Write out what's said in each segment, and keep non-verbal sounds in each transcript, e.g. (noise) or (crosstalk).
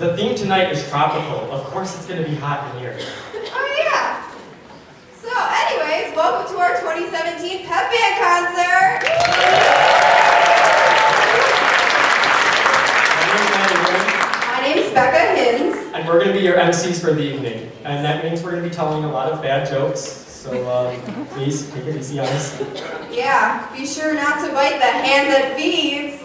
The theme tonight is tropical. Of course it's going to be hot in here. Oh yeah. So anyways, welcome to our 2017 Pep Band concert. My name's Maddie Wood, My name's Becca Hins. and we're going to be your MCs for the evening. And that means we're going to be telling a lot of bad jokes. So um, please take it easy on us. Yeah, be sure not to bite the hand that feeds.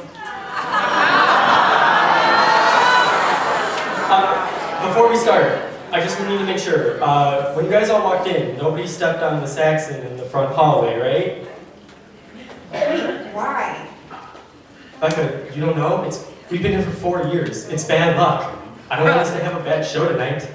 Um, before we start, I just need to make sure. Uh, when you guys all walked in, nobody stepped on the Saxon in the front hallway, right? Wait, why? Becca, you don't know? It's we've been here for four years. It's bad luck. I don't want us to have a bad show tonight.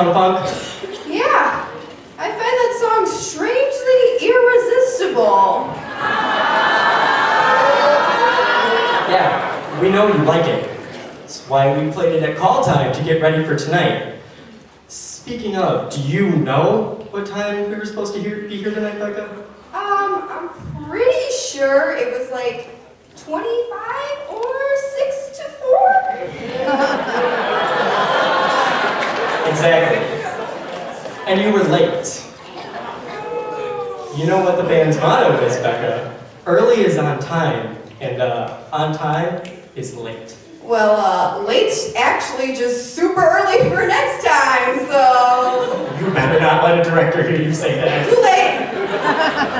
Uh, Uptown Funk? Yeah, I find that song strangely irresistible. Yeah, we know you like it. That's why we played it at call time to get ready for tonight. Speaking of, do you know what time we were supposed to hear, be here tonight, Becca? Um, I'm pretty sure it was like 25 or 6 to 4. Exactly. And you were late. You know what the band's motto is, Becca? Early is on time, and uh, on time is late. Well, uh, late's actually just super early for next time, so. You better not let a director hear you say that. Too late! (laughs)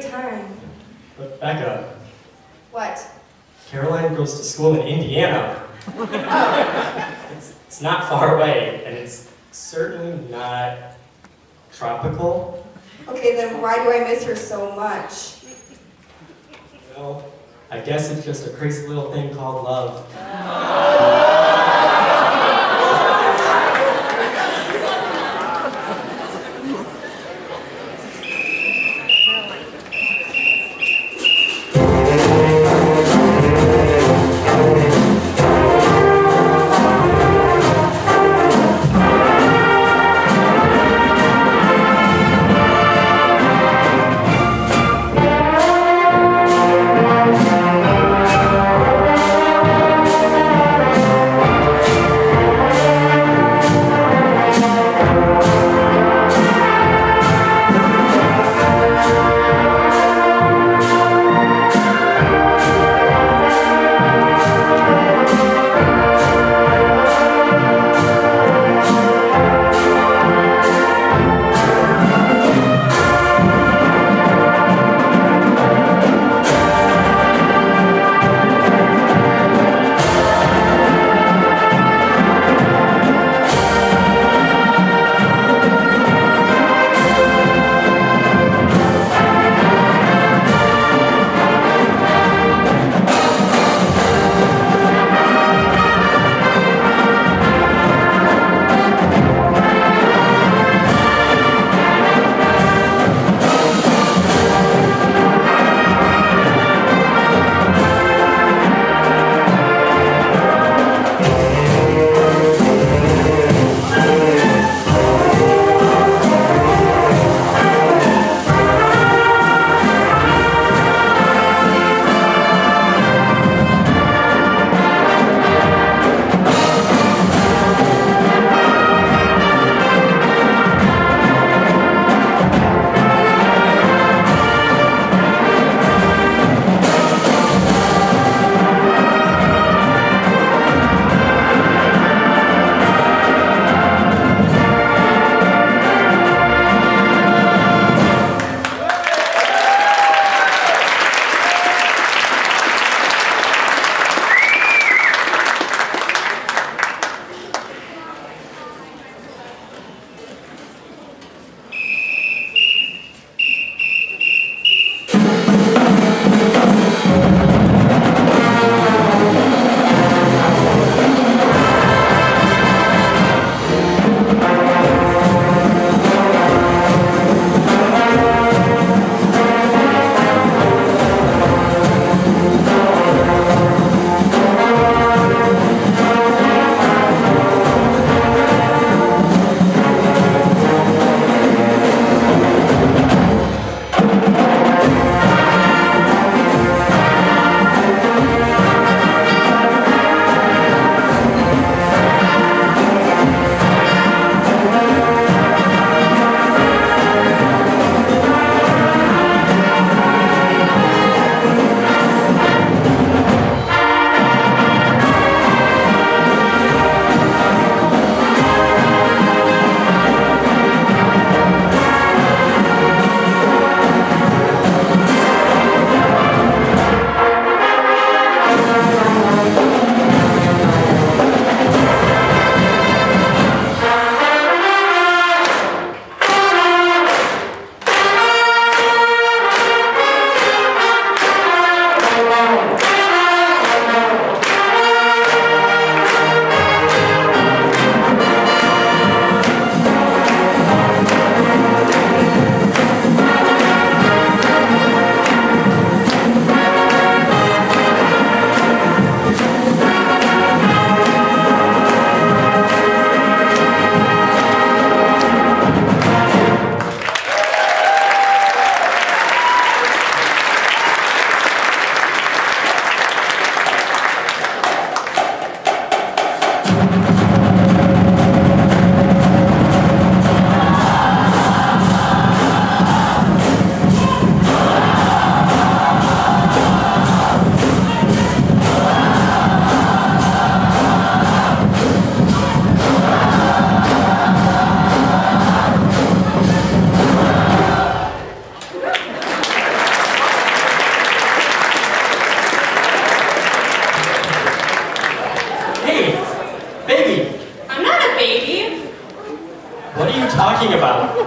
great time. But Becca, What? Caroline goes to school in Indiana. (laughs) Oh, It's, it's not far away, and it's certainly not tropical. okay, then why do I miss her so much? Well, I guess it's just a crazy little thing called love. (laughs)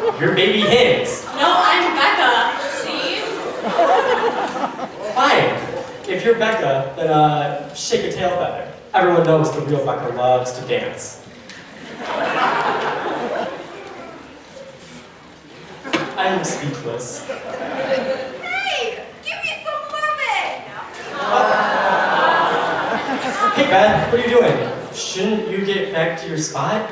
You're baby Higgs. No, I'm Becca. See? Fine. If you're Becca, then uh, shake your tail feather. Everyone knows the real Becca loves to dance. I'm speechless. Hey, give me some lemon! Hey Beth, what are you doing? Shouldn't you get back to your spot?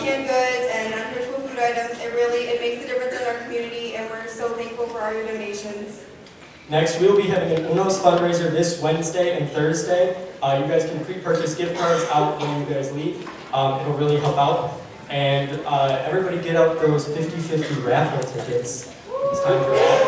canned goods and non-perishable food items. It really it makes a difference in our community, and we're so thankful for all your donations. Next, we will be having an Uno's fundraiser this Wednesday and Thursday. Uh, you guys can pre-purchase gift cards out when you guys leave. Um, it'll really help out. And uh, everybody get up those 50-50 raffle tickets. It's time for that.